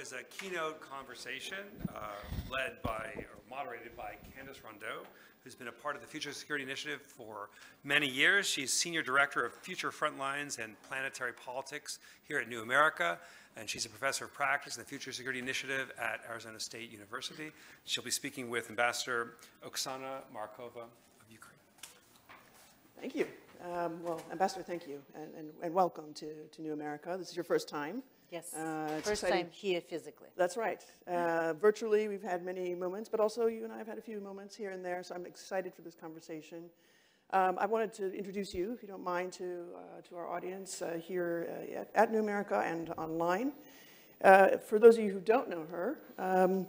is a keynote conversation uh, led by, or moderated by Candace Rondeaux, who's been a part of the Future Security Initiative for many years. She's Senior Director of Future Frontlines and Planetary Politics here at New America, and she's a professor of practice in the Future Security Initiative at Arizona State University. She'll be speaking with Ambassador Oksana Markova of Ukraine. Thank you. Um, well, Ambassador, thank you, and, and, and, welcome to, to New America. This is your first time. Yes, uh, first exciting. time here physically. That's right. Uh, virtually, we've had many moments, but also you and I have had a few moments here and there, so I'm excited for this conversation. Um, I wanted to introduce you, if you don't mind, to, uh, to our audience uh, here uh, at, at, New America and online. Uh, for those of you who don't know her, um,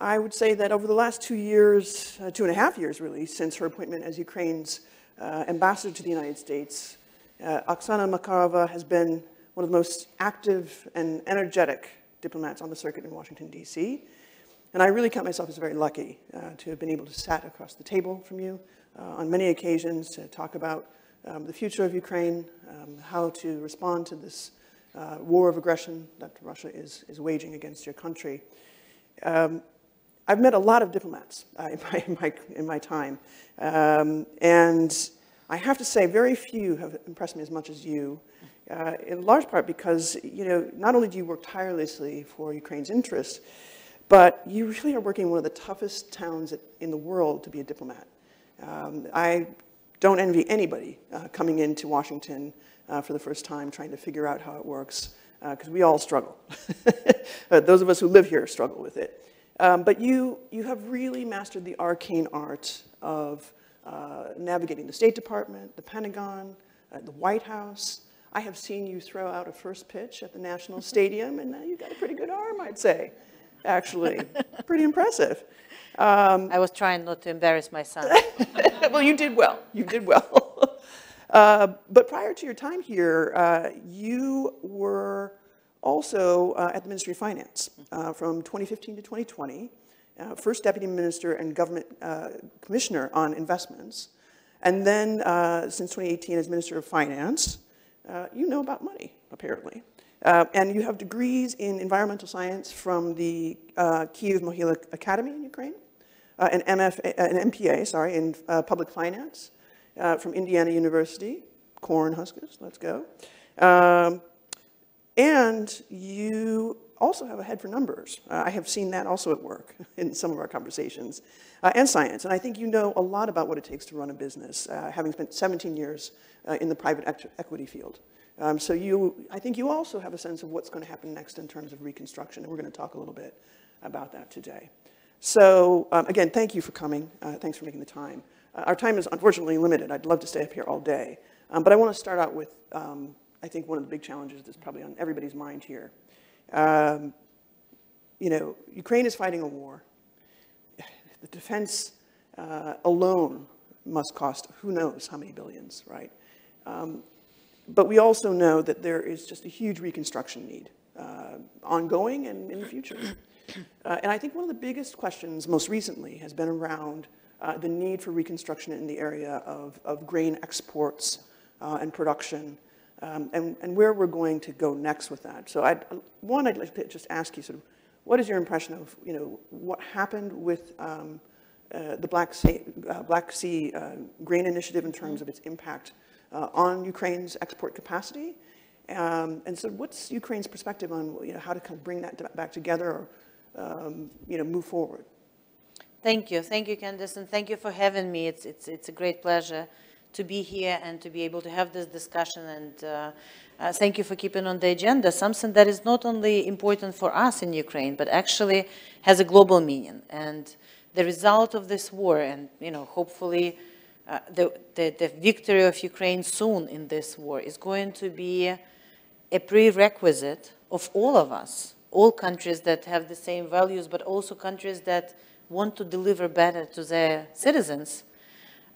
I would say that over the last two years, two and a half years really, since her appointment as Ukraine's uh, ambassador to the United States, uh, Oksana Markarova has been one of the most active and energetic diplomats on the circuit in Washington, D.C. And I really count myself as very lucky uh, to have been able to sat across the table from you uh, on many occasions to talk about um, the future of Ukraine, um, how to respond to this uh, war of aggression that Russia is, is waging against your country. Um, I've met a lot of diplomats uh, in, my, in, my, in, my, time, um, and I have to say very few have impressed me as much as you, uh, in large part because, you know, not only do you work tirelessly for Ukraine's interests, but you really are working in one of the toughest towns in the world to be a diplomat. Um, I don't envy anybody uh, coming into Washington uh, for the first time trying to figure out how it works, because uh, we all struggle. Those of us who live here struggle with it. Um, but you, you have really mastered the arcane art of uh, navigating the State Department, the Pentagon, uh, the White House. I have seen you throw out a first pitch at the National Stadium, and now you've got a pretty good arm, I'd say, actually. pretty impressive. Um, I was trying not to embarrass my son. well, you did well. You did well. uh, but prior to your time here, uh, you were also uh, at the Ministry of Finance uh, from 2015 to 2020, uh, first Deputy Minister and Government uh, Commissioner on Investments, and then uh, since 2018 as Minister of Finance. Uh, you know about money, apparently. and you have degrees in environmental science from the Kyiv Mohyla Academy in Ukraine, an, MFA, an MPA, sorry, in public finance from Indiana University, Cornhuskers, let's go. Um, and you also have a head for numbers. Uh, I have seen that also at work in some of our conversations, uh, and science. And I think you know a lot about what it takes to run a business, uh, having spent 17 years uh, in the private equity field. Um, so you, I think you also have a sense of what's going to happen next in terms of reconstruction, and we're going to talk a little bit about that today. So um, again, thank you for coming. Uh, thanks for making the time. Uh, our time is unfortunately limited. I'd love to stay up here all day. Um, but I want to start out with um, I think one of the big challenges that's probably on everybody's mind here. Um, you know, Ukraine is fighting a war. The defense uh, alone must cost who knows how many billions, right? Um, but we also know that there is just a huge reconstruction need, uh, ongoing and in the future. Uh, and I think one of the biggest questions most recently has been around uh, the need for reconstruction in the area of, of grain exports uh, and production um, and, and where we're going to go next with that. So I'd, one, I'd like to just ask you sort of, what is your impression of, you know, what happened with um, uh, the Black Sea, uh, Black sea Grain Initiative in terms of its impact uh, on Ukraine's export capacity? Um, and so what's Ukraine's perspective on, you know, how to kind of bring that back together or, um, you know, move forward? Thank you. Thank you, Candace, and thank you for having me. It's, it's, it's a great pleasure to be here and to be able to have this discussion. And uh, uh, thank you for keeping on the agenda something that is not only important for us in Ukraine, but actually has a global meaning. And the result of this war, and you know, hopefully uh, the, the, the victory of Ukraine soon in this war is going to be a prerequisite of all of us, all countries that have the same values, but also countries that want to deliver better to their citizens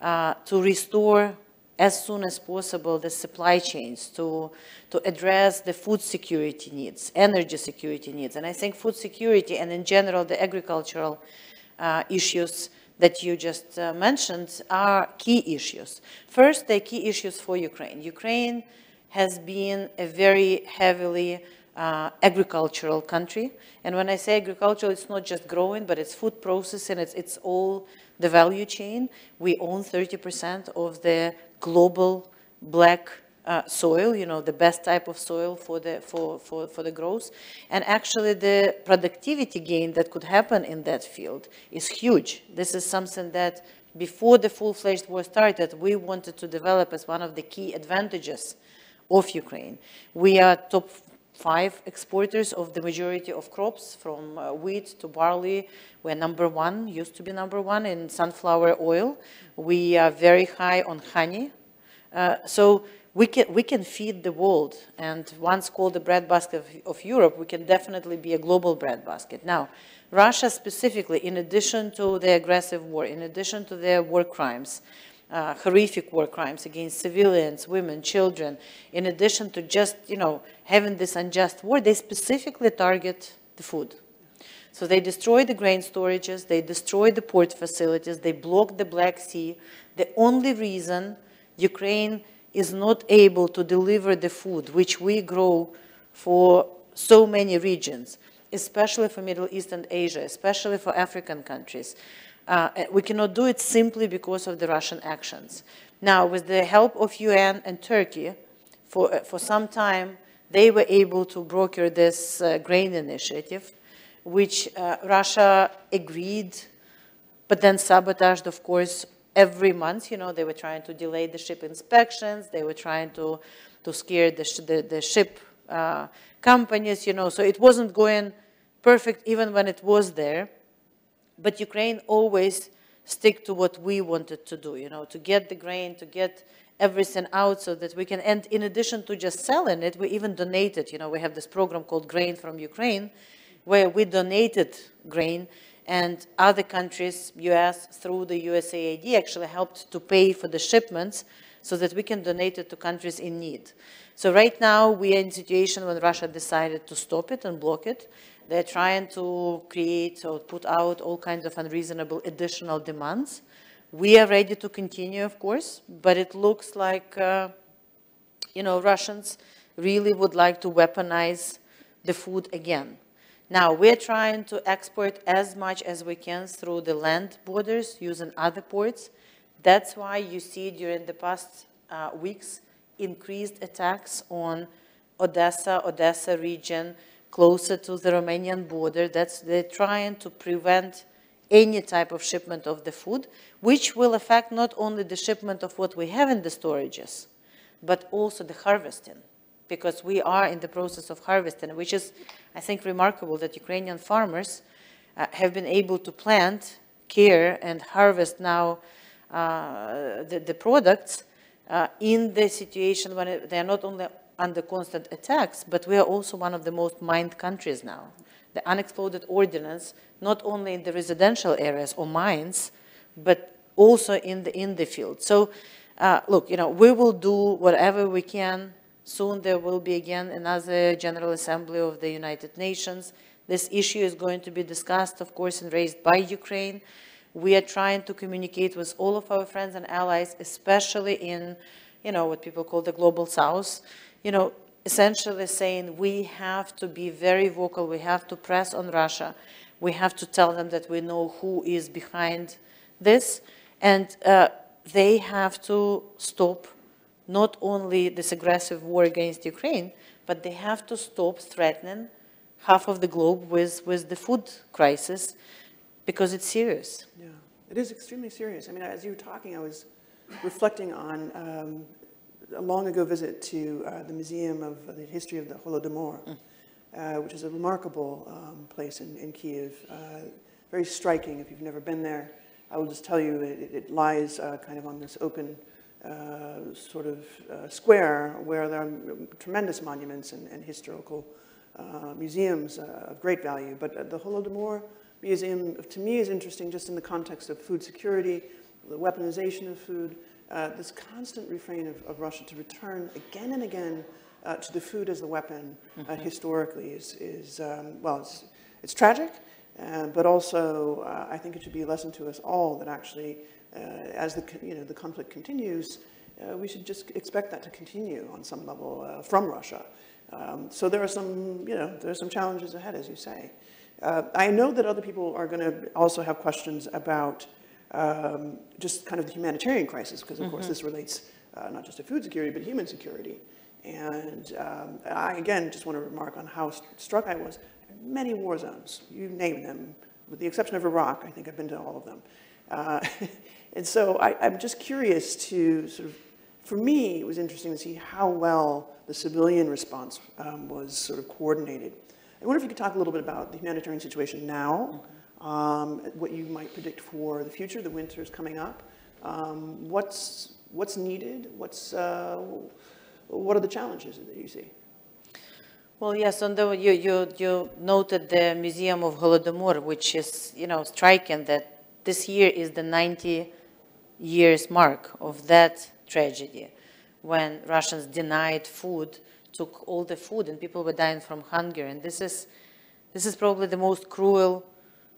uh, to restore as soon as possible the supply chains to, to address the food security needs, energy security needs. And I think food security and in general the agricultural uh, issues that you just uh, mentioned are key issues. First, the key issues for Ukraine. Ukraine has been a very heavily uh, agricultural country. And when I say agricultural, it's not just growing, but it's food processing, it's, it's all the value chain. We own 30% of the global black uh, soil, you know, the best type of soil for the, for, for, for the growth. And actually the productivity gain that could happen in that field is huge. This is something that before the full-fledged war started, we wanted to develop as one of the key advantages of Ukraine. We are top five exporters of the majority of crops, from uh, wheat to barley. We're number one, used to be number one in sunflower oil. We are very high on honey. Uh, so we can, we can feed the world. And once called the breadbasket of, of Europe, we can definitely be a global breadbasket. Now, Russia specifically, in addition to the aggressive war, in addition to their war crimes, uh, horrific war crimes against civilians, women, children, in addition to just, you know, having this unjust war, they specifically target the food. So they destroy the grain storages, they destroy the port facilities, they block the Black Sea. The only reason Ukraine is not able to deliver the food which we grow for so many regions, especially for Middle East and Asia, especially for African countries. Uh, we cannot do it simply because of the Russian actions. Now, with the help of UN and Turkey, for, uh, for some time, they were able to broker this uh, grain initiative, which uh, Russia agreed, but then sabotaged, of course, every month. You know, they were trying to delay the ship inspections, they were trying to, to scare the, sh the, the, ship uh, companies, you know, so it wasn't going perfect even when it was there. But Ukraine always stick to what we wanted to do, you know, to get the grain, to get everything out so that we can, and in addition to just selling it, we even donated, you know, we have this program called Grain from Ukraine, where we donated grain and other countries, US, through the USAID, actually helped to pay for the shipments so that we can donate it to countries in need. So right now, we are in a situation when Russia decided to stop it and block it. They're trying to create or put out all kinds of unreasonable additional demands. We are ready to continue, of course, but it looks like, uh, you know, Russians really would like to weaponize the food again. Now, we're trying to export as much as we can through the land borders using other ports. That's why you see during the past uh, weeks increased attacks on Odessa, Odessa region, closer to the Romanian border. That's, they're trying to prevent any type of shipment of the food, which will affect not only the shipment of what we have in the storages, but also the harvesting, because we are in the process of harvesting, which is, I think, remarkable that Ukrainian farmers uh, have been able to plant, care, and harvest now uh, the, the, products uh, in the situation when it, they are not only under constant attacks, but we are also one of the most mined countries now. The unexploded ordnance, not only in the residential areas or mines, but also in the, in the field. So, uh, look, you know, we will do whatever we can. Soon there will be again another General Assembly of the United Nations. This issue is going to be discussed, of course, and raised by Ukraine. We are trying to communicate with all of our friends and allies, especially in, you know, what people call the global south, you know, essentially saying we have to be very vocal, we have to press on Russia, we have to tell them that we know who is behind this, and uh, they have to stop not only this aggressive war against Ukraine, but they have to stop threatening half of the globe with, with the food crisis because it's serious. Yeah, it is extremely serious. I mean, as you were talking, I was reflecting on um, a long ago visit to uh, the Museum of the History of the Holodomor, mm. uh, which is a remarkable um, place in, in Kiev. Uh, very striking if you've never been there. I will just tell you it, it lies uh, kind of on this open uh, sort of uh, square where there are tremendous monuments and, and historical museums of great value. But the Holodomor Museum, to me, is interesting just in the context of food security, the weaponization of food, uh, this constant refrain of, of, Russia to return again and again uh, to the food as the weapon uh, mm-hmm. historically is, is um, well, it's, it's tragic, uh, but also uh, I think it should be a lesson to us all that actually, as the, you know, the conflict continues, we should just expect that to continue on some level from Russia. Um, So there are some, you know, there are some challenges ahead, as you say. Uh, I know that other people are going to also have questions about um, just kind of the humanitarian crisis, because of course this relates uh, not just to food security, but human security. And um, I, again, just want to remark on how st- struck I was. Many war zones, you name them, with the exception of Iraq, I think I've been to all of them. Uh, And so I, I'm just curious to sort of, for me, it was interesting to see how well the civilian response um, was sort of coordinated. I wonder if you could talk a little bit about the humanitarian situation now, um, what you might predict for the future, the winter's coming up. Um, What's, what's needed? What's, uh, what are the challenges that you see? Well, yes, on the, you, you, you noted the Museum of Holodomor, which is, you know, striking that this year is the 90 years mark of that tragedy, when Russians denied food, took all the food, and people were dying from hunger. And this is, this is probably the most cruel,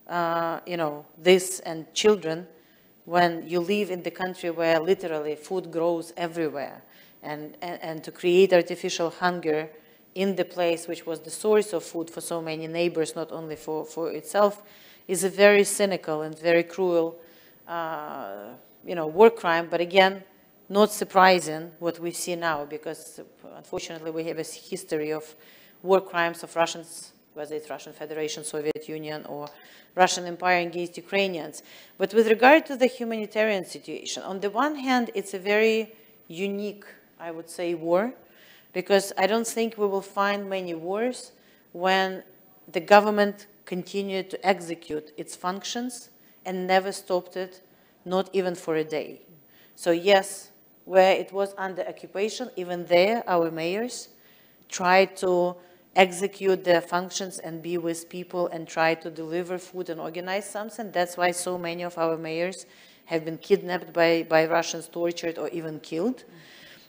uh, you know, this and children, when you live in the country where literally food grows everywhere, and, and, and to create artificial hunger in the place which was the source of food for so many neighbors, not only for, for itself, is a very cynical and very cruel, uh, you know, war crime. But again, not surprising what we see now, because unfortunately we have a history of war crimes of Russians, whether it's Russian Federation, Soviet Union, or Russian Empire against Ukrainians. But with regard to the humanitarian situation, on the one hand, it's a very unique, I would say, war, because I don't think we will find many wars when the government continued to execute its functions and never stopped it, not even for a day. So yes, where it was under occupation, even there, our mayors tried to execute their functions and be with people and try to deliver food and organize something. That's why so many of our mayors have been kidnapped by, by Russians, tortured, or even killed,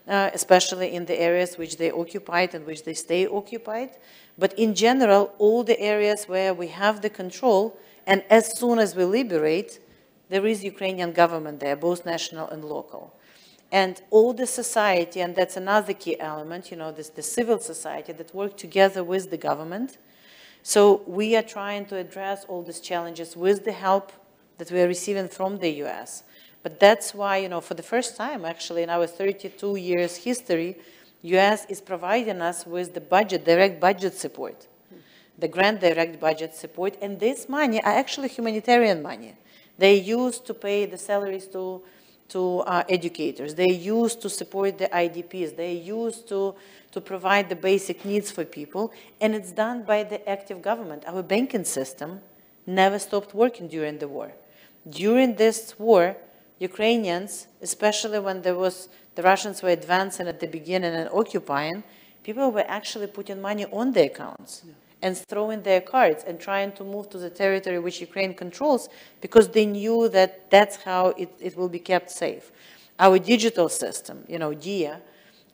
uh, especially in the areas which they occupied and which they stay occupied. But in general, all the areas where we have the control, and as soon as we liberate, there is Ukrainian government there, both national and local. And all the society, and that's another key element, you know, this, the civil society that work together with the government. So we are trying to address all these challenges with the help that we are receiving from the US. But that's why, you know, for the first time, actually, in our 32 years history, US is providing us with the budget, direct budget support, the grant direct budget support. And this money are actually humanitarian money. They used to pay the salaries to to uh, educators. They used to support the IDPs. They used to, to provide the basic needs for people. And it's done by the active government. Our banking system never stopped working during the war. During this war, Ukrainians, especially when there was, the Russians were advancing at the beginning and occupying, people were actually putting money on their accounts. Yeah and throwing their cards and trying to move to the territory which Ukraine controls because they knew that that's how it, it will be kept safe. Our digital system, you know, Diia,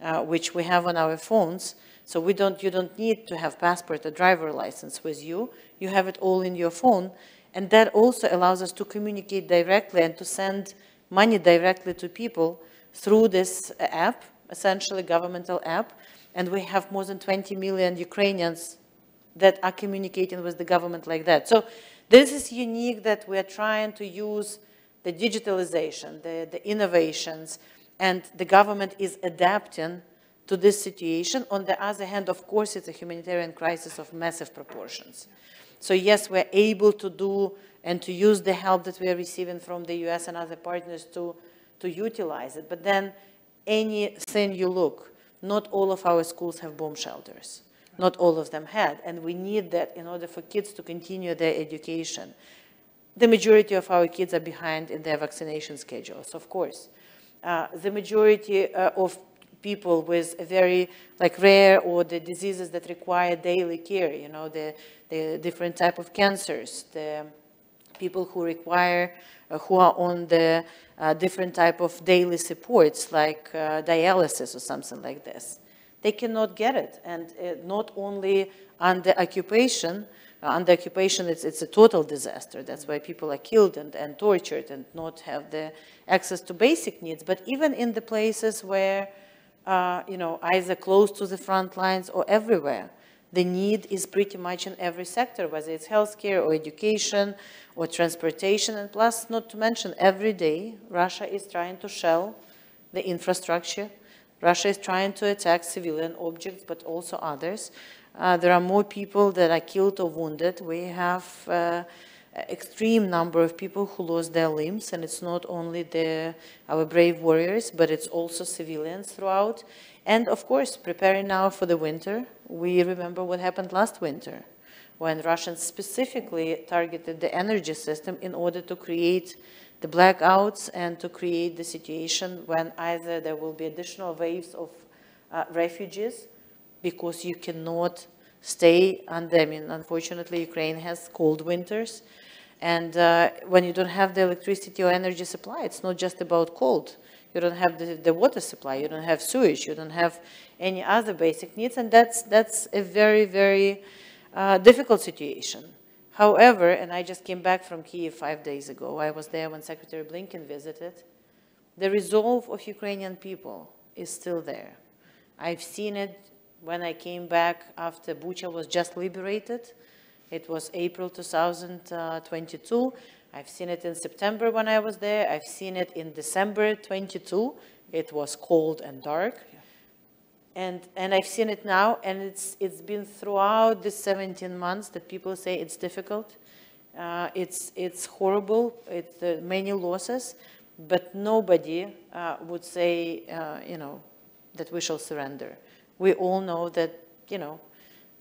uh, which we have on our phones, so we don't, you don't need to have passport or driver license with you. You have it all in your phone. And that also allows us to communicate directly and to send money directly to people through this app, essentially governmental app. And we have more than 20 million Ukrainians that are communicating with the government like that. So this is unique that we are trying to use the digitalization, the, the innovations, and the government is adapting to this situation. On the other hand, of course, it's a humanitarian crisis of massive proportions. So yes, we're able to do and to use the help that we are receiving from the US and other partners to, to utilize it. But then anything you look, not all of our schools have bomb shelters not all of them had. And we need that in order for kids to continue their education. The majority of our kids are behind in their vaccination schedules, of course. Uh, the majority uh, of people with very like rare or the diseases that require daily care, you know, the, the different type of cancers, the people who require, uh, who are on the uh, different type of daily supports like uh, dialysis or something like this they cannot get it. And not only under occupation, under occupation it's, it's a total disaster. That's why people are killed and, and tortured and not have the access to basic needs. But even in the places where uh, you know, either close to the front lines or everywhere. The need is pretty much in every sector, whether it's healthcare or education or transportation. And plus, not to mention, every day Russia is trying to shell the infrastructure. Russia is trying to attack civilian objects, but also others. Uh, there are more people that are killed or wounded. We have uh, extreme number of people who lost their limbs, and it's not only the, our brave warriors, but it's also civilians throughout. And of course, preparing now for the winter, we remember what happened last winter, when Russians specifically targeted the energy system in order to create the blackouts and to create the situation when either there will be additional waves of uh, refugees because you cannot stay under, I mean, unfortunately, Ukraine has cold winters. And uh, when you don't have the electricity or energy supply, it's not just about cold. You don't have the, the water supply, you don't have sewage, you don't have any other basic needs, and that's, that's a very, very uh, difficult situation. However, and I just came back from Kiev five days ago, I was there when Secretary Blinken visited, the resolve of Ukrainian people is still there. I've seen it when I came back after Bucha was just liberated. It was April 2022. I've seen it in September when I was there. I've seen it in December 22. It was cold and dark. And, and I've seen it now, and it's, it's been throughout the 17 months that people say it's difficult. Uh, it's, it's horrible, it's uh, many losses, but nobody uh, would say, uh, you know, that we shall surrender. We all know that, you know,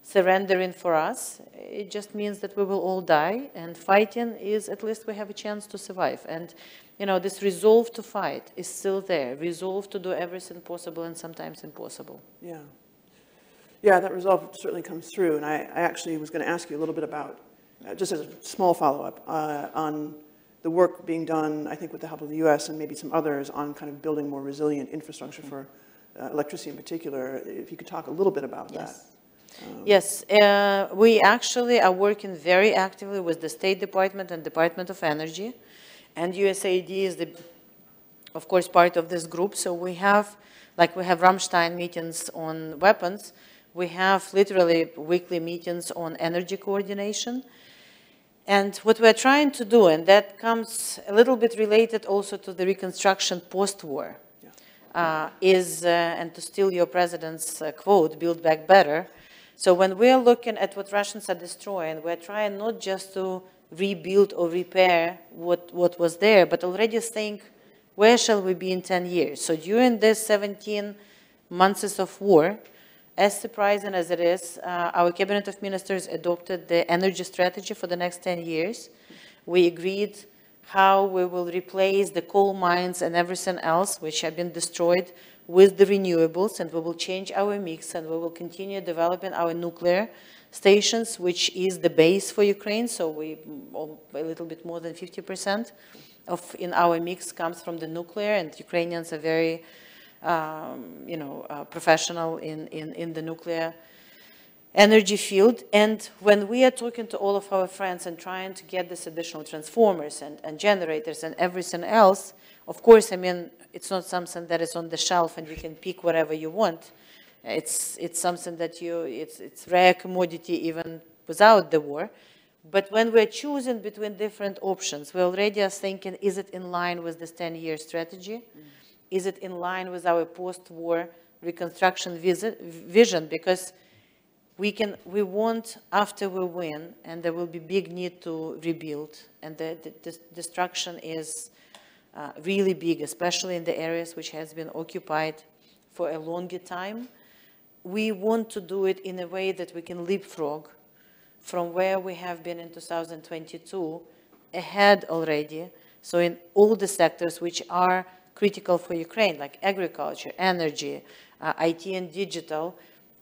surrendering for us, it just means that we will all die, and fighting is at least we have a chance to survive. And, you know, this resolve to fight is still there, resolve to do everything possible and sometimes impossible. Yeah. Yeah, that resolve certainly comes through, and I, I actually was going to ask you a little bit about, uh, just as a small follow-up, uh, on the work being done, I think with the help of the U.S. and maybe some others, on kind of building more resilient infrastructure for uh, electricity in particular. If you could talk a little bit about Yes. that. Yes, uh, we actually are working very actively with the State Department and Department of Energy, and USAID is the, of course, part of this group. So we have, like we have Ramstein meetings on weapons, we have literally weekly meetings on energy coordination. And what we're trying to do, and that comes a little bit related also to the reconstruction post-war, uh, is, uh, and to steal your president's uh, quote, build back better. So when we're looking at what Russians are destroying, we're trying not just to rebuild or repair what, what was there, but already think, where shall we be in 10 years? So during this 17 months of war, as surprising as it is, uh, our Cabinet of Ministers adopted the energy strategy for the next 10 years. We agreed how we will replace the coal mines and everything else which have been destroyed with the renewables, and we will change our mix, and we will continue developing our nuclear stations, which is the base for Ukraine. So we, a little bit more than 50% of in our mix comes from the nuclear, and Ukrainians are very, um, you know, uh, professional in, in, in the nuclear energy field. And when we are talking to all of our friends and trying to get this additional transformers and, and generators and everything else, of course, I mean, it's not something that is on the shelf and you can pick whatever you want. It's, it's something that you, it's, it's rare commodity even without the war. But when we're choosing between different options, we already are thinking, is it in line with this 10-year strategy? Mm. Is it in line with our post-war reconstruction vision? Because we can, we want, after we win, and there will be big need to rebuild, and the, the, the destruction is uh, really big, especially in the areas which has been occupied for a longer time. We want to do it in a way that we can leapfrog from where we have been in 2022 ahead already. So in all the sectors which are critical for Ukraine, like agriculture, energy, uh, IT and digital,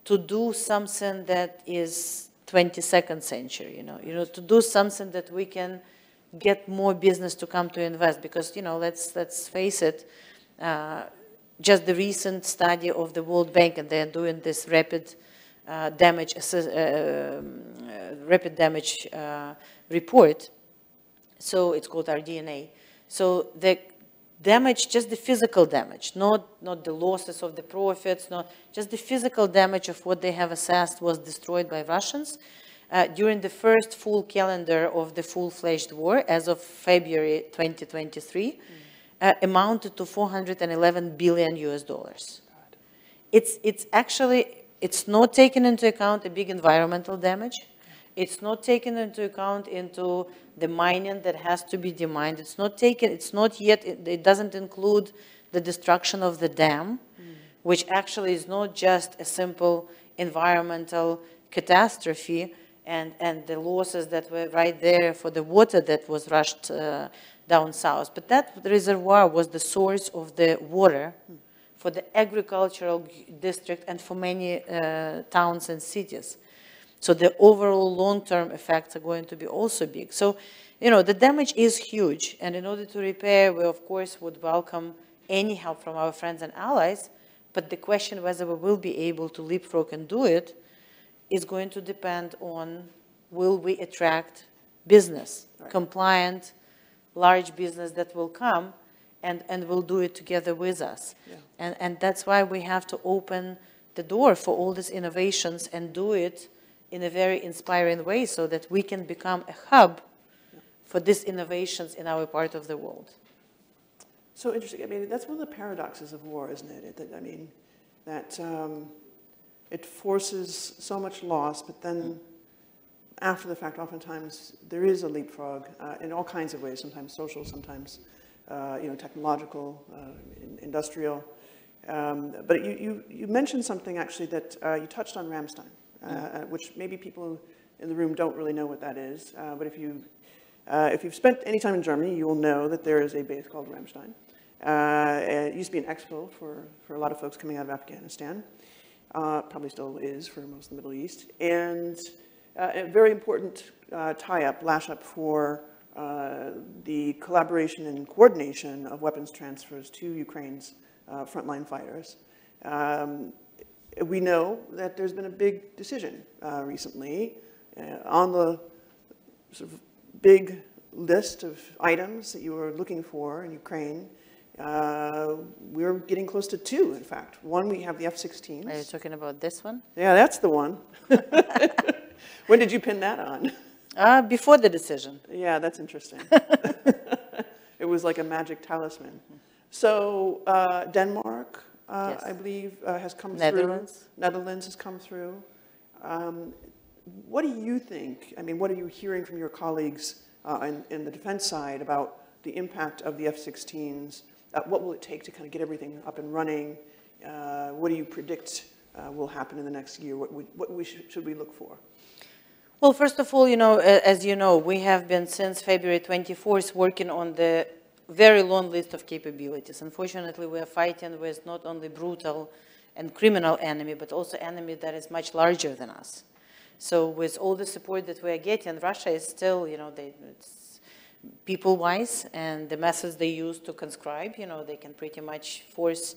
to do something that is 22nd century, you know, you know, to do something that we can get more business to come to invest because, you know, let's, let's face it, uh, just the recent study of the World Bank and they're doing this rapid uh, damage, uh, um, rapid damage uh, report. So it's called RDNA So the damage, just the physical damage, not, not the losses of the profits, not just the physical damage of what they have assessed was destroyed by Russians uh, during the first full calendar of the full-fledged war as of February 2023 uh, amounted to 411 billion US dollars. It's, it's actually, it's not taken into account a big environmental damage. It's not taken into account into the mining that has to be demined. It's not taken, it's not yet, it, it doesn't include the destruction of the dam, which actually is not just a simple environmental catastrophe and, and the losses that were right there for the water that was rushed uh, down south. But that reservoir was the source of the water for the agricultural district and for many uh, towns and cities. So the overall long-term effects are going to be also big. So, you know, the damage is huge. And in order to repair, we of course would welcome any help from our friends and allies. But the question whether we will be able to leapfrog and do it is going to depend on will we attract business, Right. compliant, large business that will come and, and will do it together with us. Yeah. And, and that's why we have to open the door for all these innovations and do it in a very inspiring way so that we can become a hub for these innovations in our part of the world. So interesting. I mean, that's one of the paradoxes of war, isn't it? It- that- I mean, that um, it forces so much loss, but then after the fact, oftentimes there is a leapfrog uh, in all kinds of ways. Sometimes social, sometimes uh, you know technological, uh, in- industrial. Um, but you, you, you mentioned something actually that uh, you touched on Ramstein, uh, uh, which maybe people in the room don't really know what that is. Uh, but if you uh, if you've spent any time in Germany, you will know that there is a base called Ramstein. Uh, it used to be an expo for, for a lot of folks coming out of Afghanistan. Uh, probably still is for most of the Middle East. And uh, a very important uh, tie-up, lash-up for uh, the collaboration and coordination of weapons transfers to Ukraine's uh, frontline fighters. Um, we know that there's been a big decision uh, recently on the sort of big list of items that you were looking for in Ukraine. Uh, we're getting close to two, in fact. One, we have the Are you talking about this one? Yeah, that's the one. when did you pin that on? Uh, before the decision. Yeah, that's interesting. it was like a magic talisman. So uh, Denmark, uh, Yes. I believe, uh, has come Netherlands. through. Netherlands Netherlands has come through. Um, what do you think? I mean, what are you hearing from your colleagues uh, in, in the defense side about the impact of the F-16s? Uh, what will it take to kind of get everything up and running? Uh, what do you predict uh, will happen in the next year? What, we, what we should, should we look for? Well, first of all, you know, as you know, we have been since February 24th working on the very long list of capabilities. Unfortunately, we are fighting with not only brutal and criminal enemy, but also enemy that is much larger than us. So with all the support that we are getting, Russia is still, you know, they, people-wise, and the methods they use to conscribe, you know, they can pretty much force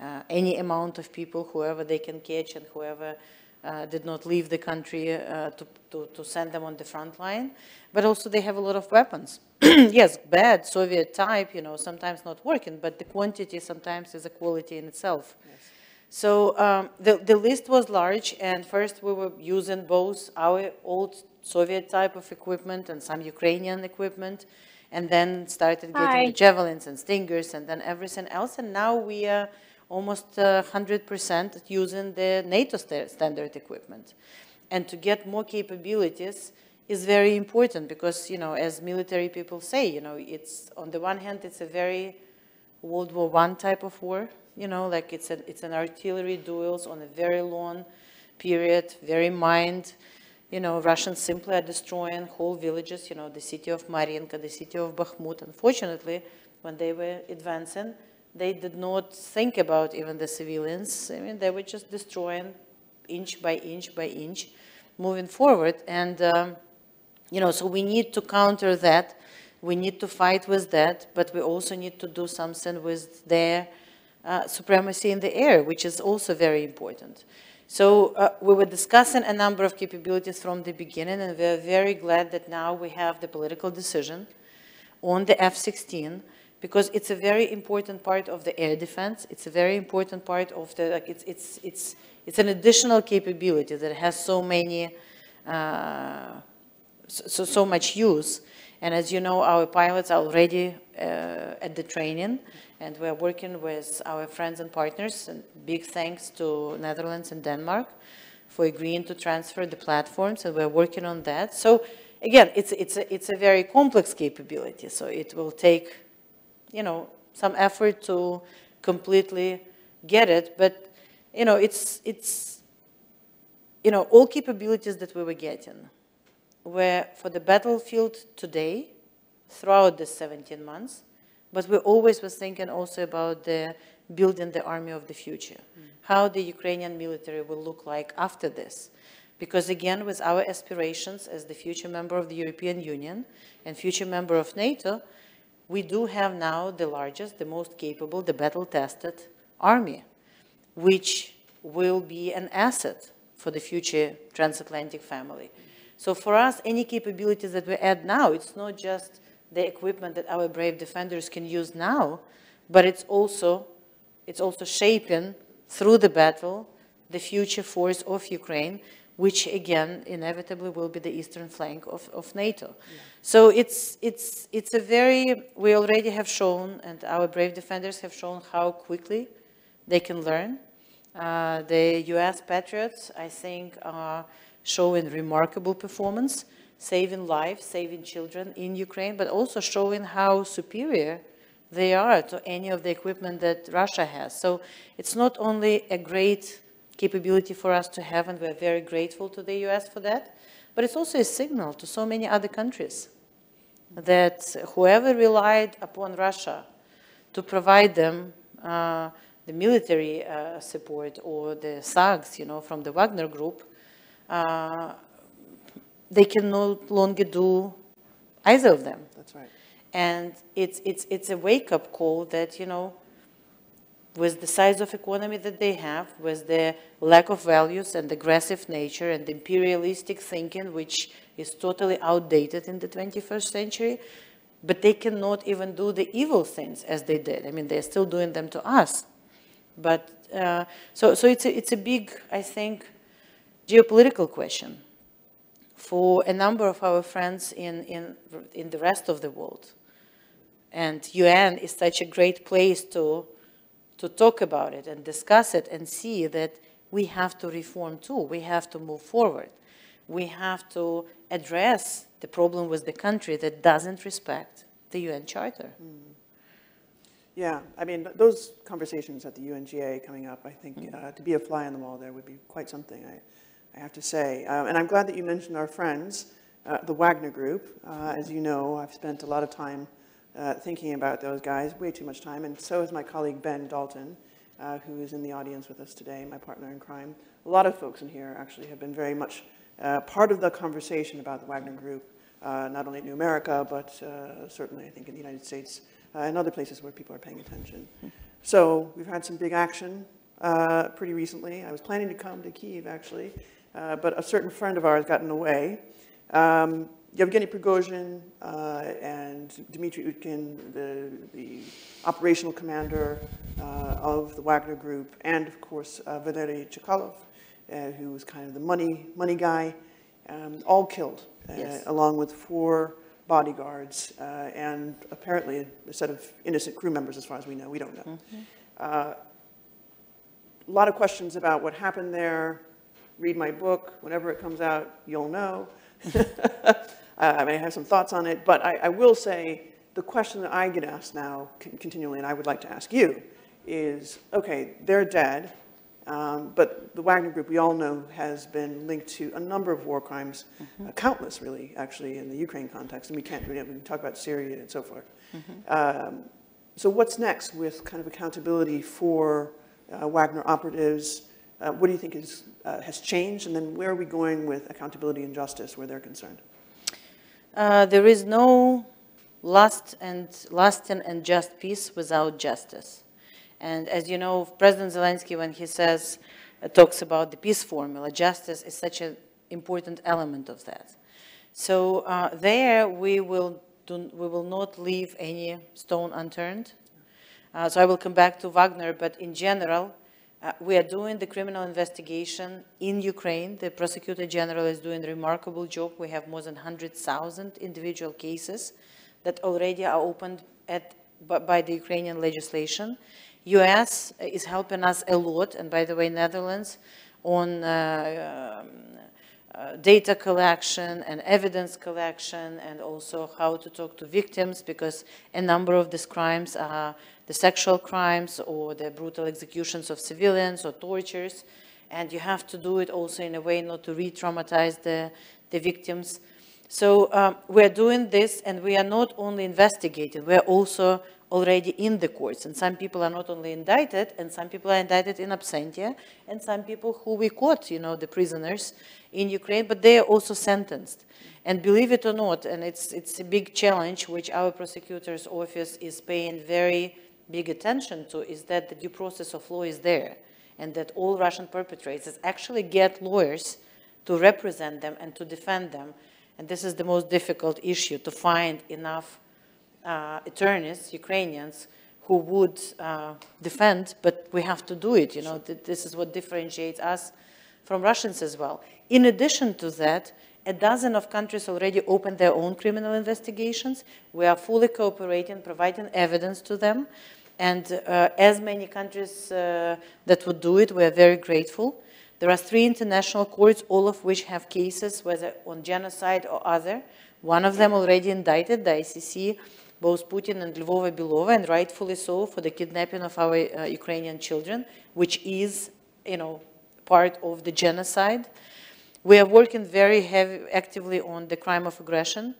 uh, any amount of people, whoever they can catch and whoever uh, did not leave the country uh, to, to, to send them on the front line. But also they have a lot of weapons. yes, bad Soviet type, you know, sometimes not working, but the quantity sometimes is a quality in itself. So um, the, the list was large, and first we were using both our old Soviet type of equipment and some Ukrainian equipment, and then started getting Hi. the javelins and stingers and then everything else. And now we are almost uh, 100% using the NATO sta- standard equipment. And to get more capabilities is very important because, you know, as military people say, you know, it's on the one hand, it's a very World War One type of war, you know, like it's it's an artillery duels on a very long period, very mined. You know, Russians simply are destroying whole villages, you know, the city of Mariinka, the city of Bakhmut. Unfortunately, when they were advancing, they did not think about even the civilians. I mean, they were just destroying inch by inch by inch, moving forward. And, um, you know, so we need to counter that. We need to fight with that, but we also need to do something with their uh, supremacy in the air, which is also very important. So uh, we were discussing a number of capabilities from the beginning, and we're very glad that now we have the political decision on the F-16, because it's a very important part of the air defense. It's a very important part of the, like, it's, it's, it's, it's an additional capability that has so many, uh, so, so much use. And as you know, our pilots are already Uh, at the training, and we're working with our friends and partners. And big thanks to Netherlands and Denmark for agreeing to transfer the platforms, and we're working on that. So again, it's, it's, a, it's a very complex capability, so it will take, you know, some effort to completely get it, but, you know, it's, it's, you know, all capabilities that we were getting were for the battlefield today, throughout the 17 months, but we always was thinking also about the building the army of the future, mm. how the Ukrainian military will look like after this. Because again, with our aspirations as the future member of the European Union and future member of NATO, we do have now the largest, the most capable, the battle-tested army, which will be an asset for the future transatlantic family. So for us, any capabilities that we add now, it's not just the equipment that our brave defenders can use now, but it's also, it's also shaping through the battle the future force of Ukraine, which again inevitably will be the eastern flank of, of NATO. Yeah. So it's, it's, it's a very, we already have shown, and our brave defenders have shown how quickly they can learn. Uh, the US Patriots, I think, are showing remarkable performance, saving lives, saving children in Ukraine, but also showing how superior they are to any of the equipment that Russia has. So it's not only a great capability for us to have, and we're very grateful to the US for that, but it's also a signal to so many other countries that whoever relied upon Russia to provide them uh, the military uh, support or the SAGs, you know, from the Wagner group, they can no longer do either of them. That's right. And it's, it's, it's a wake-up call that, you know, with the size of economy that they have, with the lack of values and aggressive nature and imperialistic thinking, which is totally outdated in the 21st century, but they cannot even do the evil things as they did. I mean, they're still doing them to us. But, uh, so, so it's a, it's a big, I think, geopolitical question for a number of our friends in, in, in the rest of the world. And UN is such a great place to to talk about it and discuss it and see that we have to reform too. We have to move forward. We have to address the problem with the country that doesn't respect the UN Charter. Mm. Yeah, I mean, those conversations at the UNGA coming up, I think mm. uh, to be a fly on the wall there would be quite something, I, I have to say. Um, and I'm glad that you mentioned our friends, uh, the Wagner Group. Uh, as you know, I've spent a lot of time uh, thinking about those guys, way too much time, and so has my colleague Ben Dalton, uh, who is in the audience with us today, my partner in crime. A lot of folks in here actually have been very much uh, part of the conversation about the Wagner Group, uh, not only in New America, but uh, certainly I think in the United States uh, and other places where people are paying attention. So we've had some big action pretty recently. I was planning to come to Kiev actually, but a certain friend of ours got in the way. Um, Yevgeny Prigozhin uh, and Dmitry Utkin, the, the operational commander uh, of the Wagner Group, and of course uh, Valery Chekalov, uh, who was kind of the money, money guy, um, all killed, uh, yes. along with four bodyguards uh, and apparently a set of innocent crew members as far as we know. We don't know. Mm -hmm. a lot of questions about what happened there. Read my book. Whenever it comes out, you'll know. Uh, I I have some thoughts on it, but I, I, will say the question that I get asked now continually, and I would like to ask you, is, okay, they're dead, um, but the Wagner Group, we all know, has been linked to a number of war crimes, mm -hmm. uh, countless really, actually, in the Ukraine context, and we can't, we can talk about Syria and so forth. Mm -hmm. um, so what's next with kind of accountability for uh, Wagner operatives? Uh, what do you think is, uh, has changed, and then where are we going with accountability and justice where they're concerned? Uh, there is no last and lasting and just peace without justice. And as you know, President Zelensky, when he says, uh, talks about the peace formula, justice is such an important element of that. So uh, there we will do, we will not leave any stone unturned. Uh, so I will come back to Wagner, but in general, uh, we are doing the criminal investigation in Ukraine. The prosecutor general is doing a remarkable job. We have more than 100,000 individual cases that already are opened at, by, the Ukrainian legislation. US is helping us a lot, and by the way, Netherlands, on uh, um, uh, data collection and evidence collection and also how to talk to victims because a number of these crimes are the sexual crimes or the brutal executions of civilians or tortures and you have to do it also in a way not to re-traumatize the, the victims. So um, we're doing this and we are not only investigating, we're also already in the courts. And some people are not only indicted, and some people are indicted in absentia, and some people who we caught, you know, the prisoners in Ukraine, but they are also sentenced. And believe it or not, and it's, it's a big challenge which our prosecutor's office is paying very big attention to, is that the due process of law is there, and that all Russian perpetrators actually get lawyers to represent them and to defend them. And this is the most difficult issue, to find enough uh, attorneys, Ukrainians, who would uh, defend, but we have to do it. You know, this is what differentiates us from Russians as well. In addition to that, a dozen of countries already opened their own criminal investigations. We are fully cooperating, providing evidence to them. And uh, as many countries uh, that would do it, we are very grateful. There are three international courts, all of which have cases, whether on genocide or other. One of them already indicted, the ICC, both Putin and Lvova Belova, and rightfully so, for the kidnapping of our uh, Ukrainian children, which is, you know, part of the genocide. We are working very heavy, actively on the crime of aggression,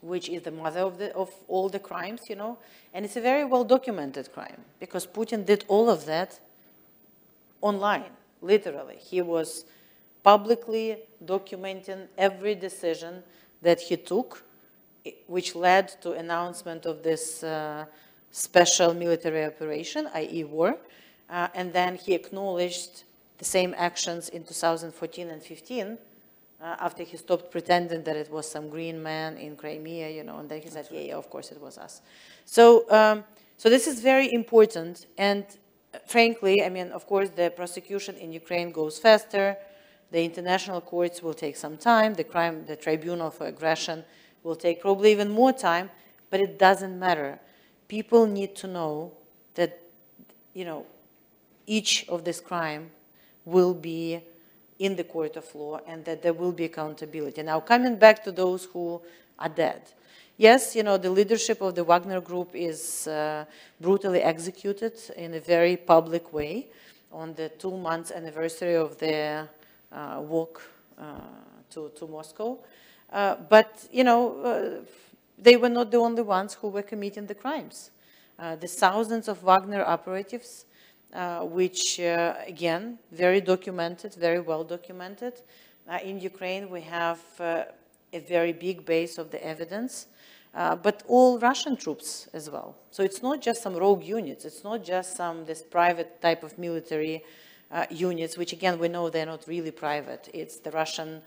which is the mother of, the, of all the crimes, you know, and it's a very well documented crime because Putin did all of that online, literally. He was publicly documenting every decision that he took, which led to announcement of this uh, special military operation, i.e. war, uh, and then he acknowledged the same actions in 2014 and 15 uh, after he stopped pretending that it was some green man in Crimea, you know, and then he said, yeah, yeah, of course it was us. So, um, so this is very important. And uh, frankly, I mean, of course, the prosecution in Ukraine goes faster. The international courts will take some time. The crime, the tribunal for aggression will take probably even more time, but it doesn't matter. People need to know that, you know, each of this crime will be in the court of law and that there will be accountability. Now, coming back to those who are dead. Yes, you know, the leadership of the Wagner Group is uh, brutally executed in a very public way on the two months anniversary of their uh, walk uh, to, to Moscow. Uh, but, you know, uh, they were not the only ones who were committing the crimes. Uh, the thousands of Wagner operatives which, uh, again, very documented, very well documented. Uh, in Ukraine, we have uh, a very big base of the evidence, uh, but all Russian troops as well. So it's not just some rogue units. It's not just some this private type of military uh, units, which again, we know they're not really private. It's the Russian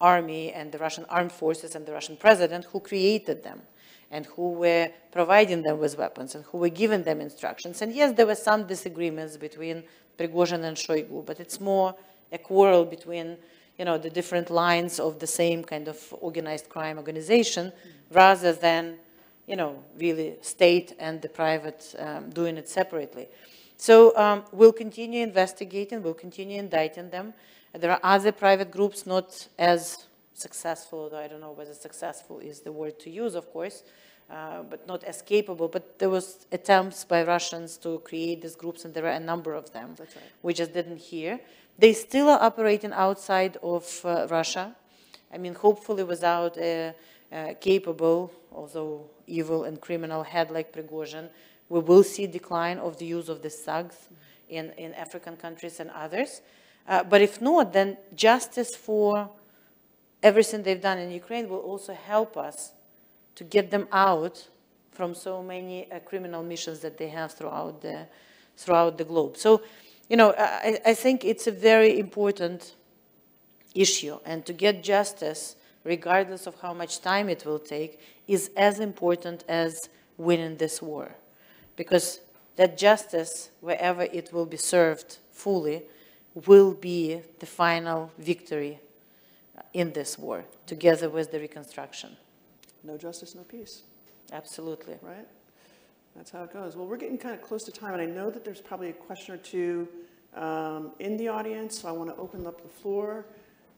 army and the Russian armed forces and the Russian president who created them and who were providing them with weapons and who were giving them instructions. And yes, there were some disagreements between Prigozhin and Shoigu, but it's more a quarrel between you know, the different lines of the same kind of organized crime organization rather than, you know, really state and the private um, doing it separately. So um, we'll continue investigating, we'll continue indicting them. There are other private groups not as successful, although I don't know whether successful is the word to use, of course, uh, but not as capable. But there was attempts by Russians to create these groups, and there are a number of them. Right. We just didn't hear. They still are operating outside of uh, Russia. I mean, hopefully without a, a, capable, although evil and criminal head like Prigozhin, we will see decline of the use of the thugs mm -hmm. in, in African countries and others. Uh, but if not, then justice for everything they've done in Ukraine will also help us to get them out from so many uh, criminal missions that they have throughout the, throughout the globe. So, you know, I, I think it's a very important issue. And to get justice, regardless of how much time it will take, is as important as winning this war. Because that justice, wherever it will be served fully, will be the final victory in this war, together with the reconstruction. No justice, no peace, Absolutely. right? That's how it goes. Well, we're getting kind of close to time, and I know that there's probably a question or two um, in the audience, so I want to open up the floor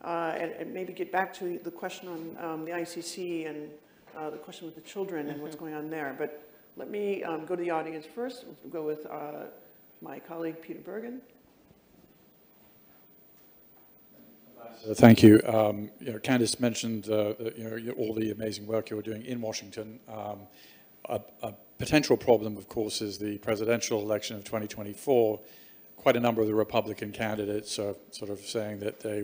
uh, and and maybe get back to the question on um, the ICC and uh, the question with the children and what's going on there. But let me um, go to the audience first. We'll go with uh, my colleague, Peter Bergen. Uh, Thank you. Um, You know, Candace mentioned, uh, you know, all the amazing work you're doing in Washington. Um, A a potential problem, of course, is the presidential election of 2024. Quite a number of the Republican candidates are sort of saying that they,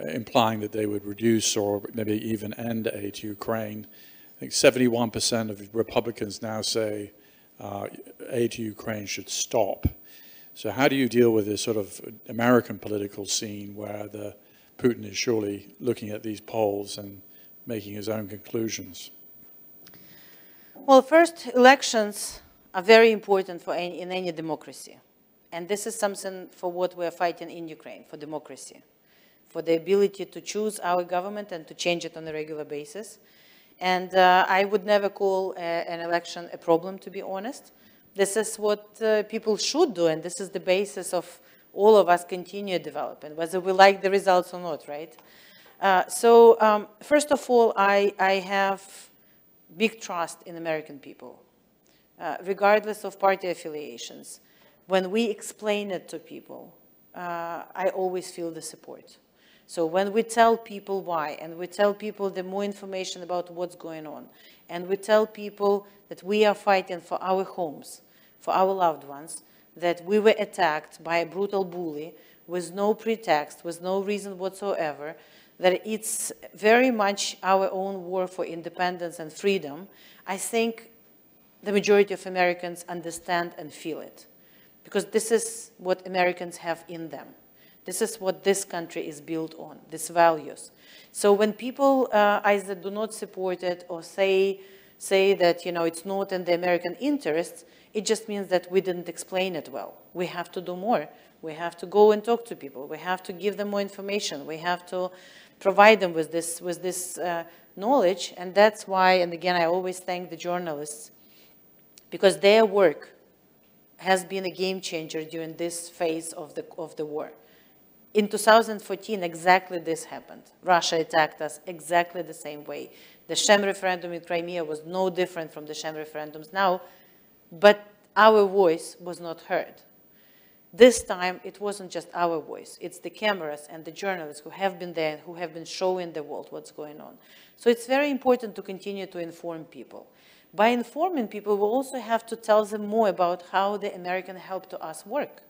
uh, implying that they would reduce or maybe even end aid to Ukraine. I think 71% of Republicans now say uh, aid to Ukraine should stop. So how do you deal with this sort of American political scene where the Putin is surely looking at these polls and making his own conclusions? Well, first, elections are very important for any, in any democracy. And this is something for what we're fighting in Ukraine, for democracy, for the ability to choose our government and to change it on a regular basis. And uh, I would never call a, an election a problem, to be honest. This is what uh, people should do, and this is the basis of all of us continue development, whether we like the results or not, right? Uh, so, um, first of all, I, I have big trust in American people, uh, regardless of party affiliations. When we explain it to people, uh, I always feel the support. So when we tell people why, and we tell people the more information about what's going on, and we tell people that we are fighting for our homes, for our loved ones, that we were attacked by a brutal bully with no pretext, with no reason whatsoever, that it's very much our own war for independence and freedom, I think the majority of Americans understand and feel it. Because this is what Americans have in them. This is what this country is built on, these values. So when people uh, either do not support it or say, say that you know, it's not in the American interests, it just means that we didn't explain it well. We have to do more. We have to go and talk to people. We have to give them more information. We have to provide them with this, with this uh, knowledge. And that's why, and again, I always thank the journalists because their work has been a game changer during this phase of the, of the war. In 2014, exactly this happened. Russia attacked us exactly the same way. The Shem referendum in Crimea was no different from the Shem referendums now, but our voice was not heard. This time, it wasn't just our voice. It's the cameras and the journalists who have been there, and who have been showing the world what's going on. So it's very important to continue to inform people. By informing people, we also have to tell them more about how the American help to us work.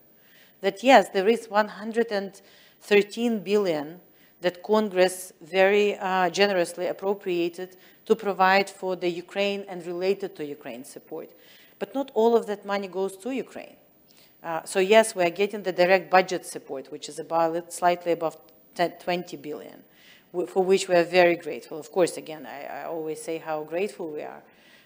That yes, there is 113 billion that Congress very uh, generously appropriated to provide for the Ukraine and related to Ukraine support. But not all of that money goes to Ukraine. Uh, so yes, we are getting the direct budget support, which is about slightly above 10, 20 billion, for which we are very grateful. Of course, again, I, I always say how grateful we are.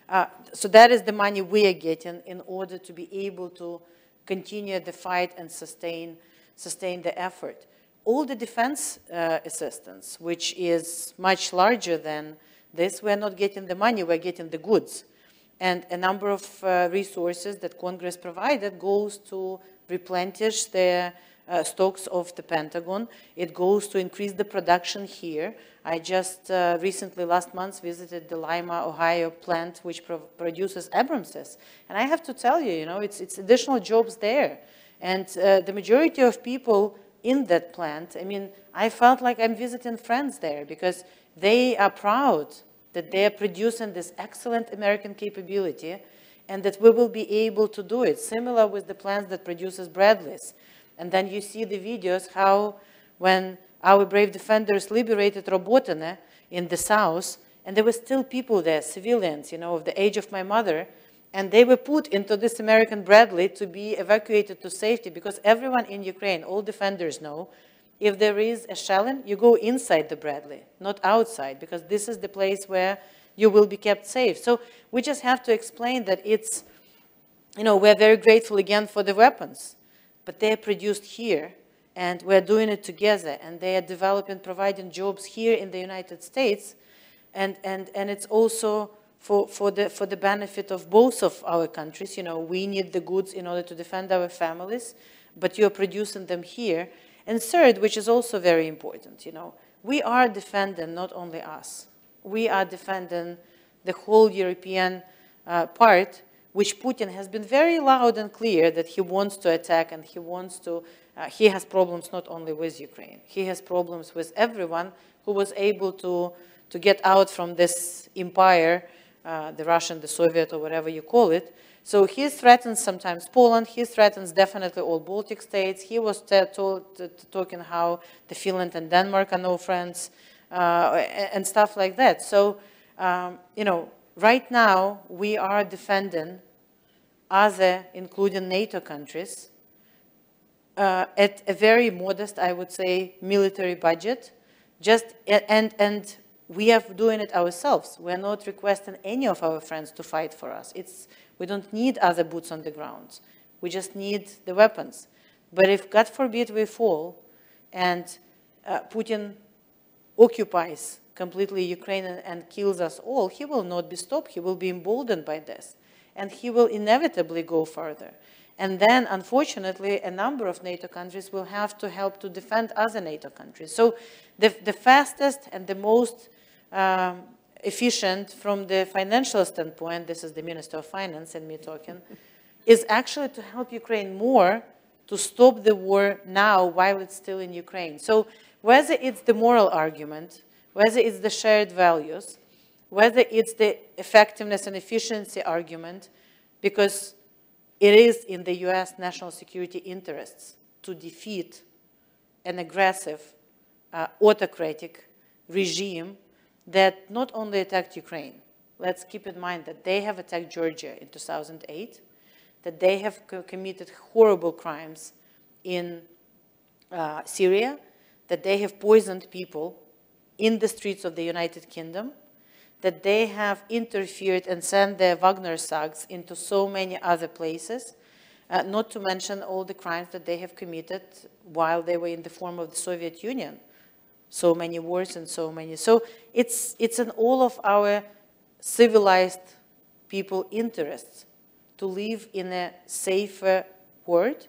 Uh, so that is the money we are getting in order to be able to continue the fight and sustain, sustain the effort. All the defense uh, assistance, which is much larger than this, we're not getting the money, we're getting the goods. And a number of uh, resources that Congress provided goes to replenish the uh, stocks of the Pentagon. It goes to increase the production here. I just uh, recently, last month, visited the Lima, Ohio plant, which pro produces Abramses. And I have to tell you, you know, it's, it's additional jobs there. And uh, the majority of people in that plant, I mean, I felt like I'm visiting friends there because they are proud that they are producing this excellent American capability and that we will be able to do it, similar with the plants that produces Bradleys. And then you see the videos how when our brave defenders liberated Robotyne in the south, and there were still people there, civilians, you know, of the age of my mother, and they were put into this American Bradley to be evacuated to safety because everyone in Ukraine, all defenders know, if there is a shelling, you go inside the Bradley, not outside, because this is the place where you will be kept safe. So we just have to explain that it's, you know, we're very grateful again for the weapons, but they're produced here, and we're doing it together, and they are developing, providing jobs here in the United States, and, and, and it's also for, for, the, for the benefit of both of our countries. You know, we need the goods in order to defend our families, but you're producing them here. And third, which is also very important, you know, we are defending not only us, we are defending the whole European uh, part, which Putin has been very loud and clear that he wants to attack and he wants to, uh, he has problems not only with Ukraine, he has problems with everyone who was able to, to get out from this empire, uh, the Russian, the Soviet, or whatever you call it. So he threatens sometimes Poland, he threatens definitely all Baltic states. He was talking how the Finland and Denmark are no friends uh, and stuff like that. So, um, you know, right now we are defending other, including NATO countries, uh, at a very modest, I would say, military budget, just and and we are doing it ourselves. We're not requesting any of our friends to fight for us. It's we don't need other boots on the ground. We just need the weapons. But if, God forbid, we fall and uh, Putin occupies completely Ukraine and, and kills us all, he will not be stopped. He will be emboldened by this. And he will inevitably go further. And then, unfortunately, a number of NATO countries will have to help to defend other NATO countries. So the, the fastest and the most um, efficient from the financial standpoint, this is the Minister of Finance and me talking, is actually to help Ukraine more to stop the war now while it's still in Ukraine. So whether it's the moral argument, whether it's the shared values, whether it's the effectiveness and efficiency argument, because it is in the US national security interests to defeat an aggressive, uh, autocratic regime that not only attacked Ukraine, let's keep in mind that they have attacked Georgia in 2008, that they have co committed horrible crimes in uh, Syria, that they have poisoned people in the streets of the United Kingdom, that they have interfered and sent their Wagner thugs into so many other places, uh, not to mention all the crimes that they have committed while they were in the form of the Soviet Union so many wars and so many. So it's, it's in all of our civilized people interests to live in a safer world,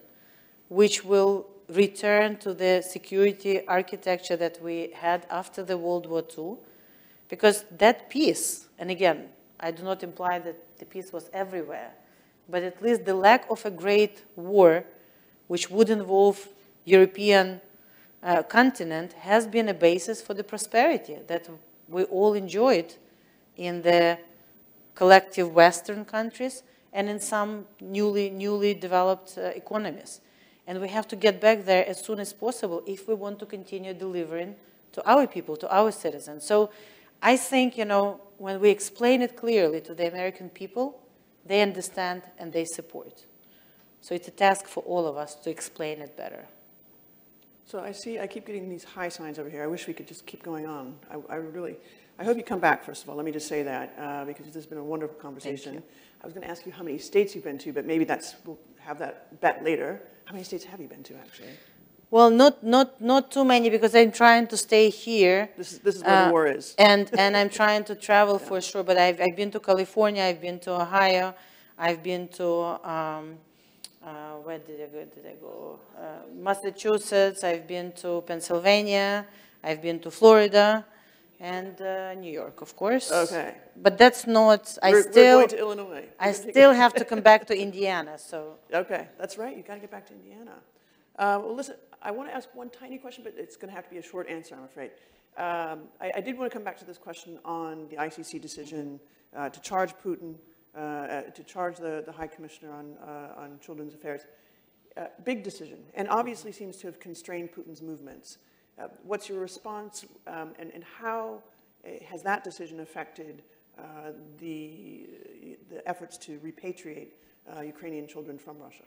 which will return to the security architecture that we had after the World War II, because that peace, and again, I do not imply that the peace was everywhere, but at least the lack of a great war, which would involve European uh, continent has been a basis for the prosperity that we all enjoyed in the collective Western countries and in some newly, newly developed uh, economies. And we have to get back there as soon as possible if we want to continue delivering to our people, to our citizens. So I think, you know, when we explain it clearly to the American people, they understand and they support. So it's a task for all of us to explain it better. So I see, I keep getting these high signs over here. I wish we could just keep going on. I, I really, I hope you come back, first of all. Let me just say that, uh, because this has been a wonderful conversation. I was going to ask you how many states you've been to, but maybe that's, we'll have that bet later. How many states have you been to, actually? Well, not, not, not too many, because I'm trying to stay here. This is, this is where uh, the war is. And, and I'm trying to travel yeah. for sure, but I've, I've been to California, I've been to Ohio, I've been to um, uh, where did I go? Did I go? Uh, Massachusetts. I've been to Pennsylvania. I've been to Florida, and uh, New York, of course. Okay. But that's not. I we're, still. We're going to Illinois. I still have to come back to Indiana. So. Okay, that's right. You got to get back to Indiana. Uh, well, listen. I want to ask one tiny question, but it's going to have to be a short answer, I'm afraid. Um, I, I, did want to come back to this question on the ICC decision uh, to charge Putin uh, uh, to charge the, the High Commissioner on, uh, on Children's Affairs. big decision, and obviously seems to have constrained Putin's movements. what's your response, um, and, and how has that decision affected the, the efforts to repatriate Ukrainian children from Russia?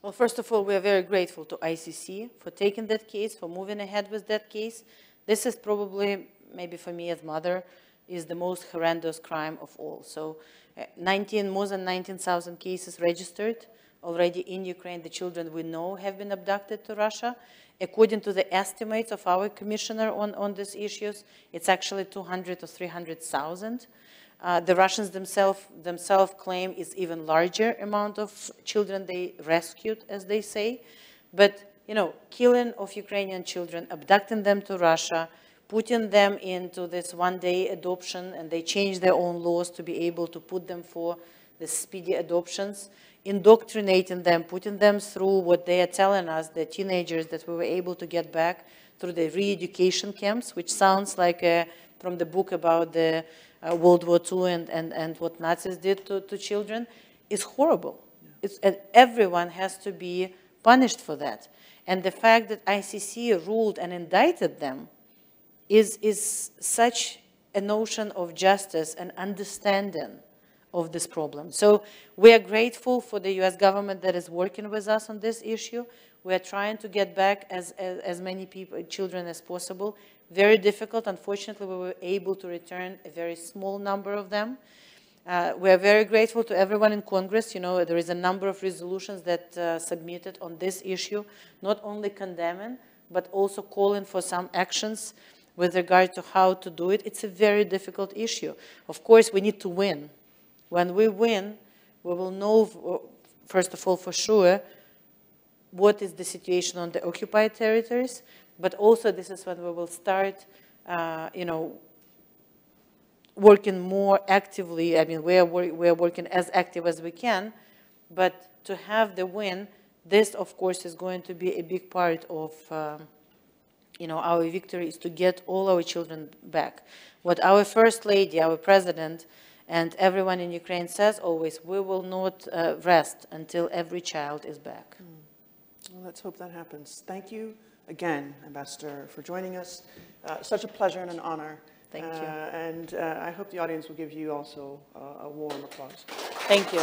Well, first of all, we are very grateful to ICC for taking that case, for moving ahead with that case. This is probably, maybe for me as mother, is the most horrendous crime of all. So uh, 19, more than 19,000 cases registered already in Ukraine. The children we know have been abducted to Russia. According to the estimates of our commissioner on, on these issues, it's actually 200 or 300,000. Uh, the Russians themselves themselves claim it's even larger amount of children they rescued, as they say. But you know, killing of Ukrainian children, abducting them to Russia, putting them into this one-day adoption, and they change their own laws to be able to put them for the speedy adoptions, indoctrinating them, putting them through what they are telling us, the teenagers that we were able to get back through the re-education camps, which sounds like uh, from the book about the uh, World War II and, and, and what Nazis did to, to children, is horrible. It's, and everyone has to be punished for that. And the fact that ICC ruled and indicted them is, is such a notion of justice and understanding of this problem. So we are grateful for the US government that is working with us on this issue. We are trying to get back as, as, as many people, children as possible. Very difficult. Unfortunately, we were able to return a very small number of them. Uh, we are very grateful to everyone in Congress. You know, there is a number of resolutions that uh, submitted on this issue, not only condemning, but also calling for some actions with regard to how to do it. It's a very difficult issue. Of course, we need to win. When we win, we will know, first of all, for sure, what is the situation on the occupied territories, but also this is when we will start, uh, you know, working more actively. I mean, we are, we are working as active as we can, but to have the win, this, of course, is going to be a big part of, um, you know, our victory is to get all our children back. What our First Lady, our President, and everyone in Ukraine says always, we will not uh, rest until every child is back. Well, let's hope that happens. Thank you again, Ambassador, for joining us. Uh, such a pleasure and an honor. Thank you. Uh, and uh, I hope the audience will give you also uh, a warm applause. Thank you.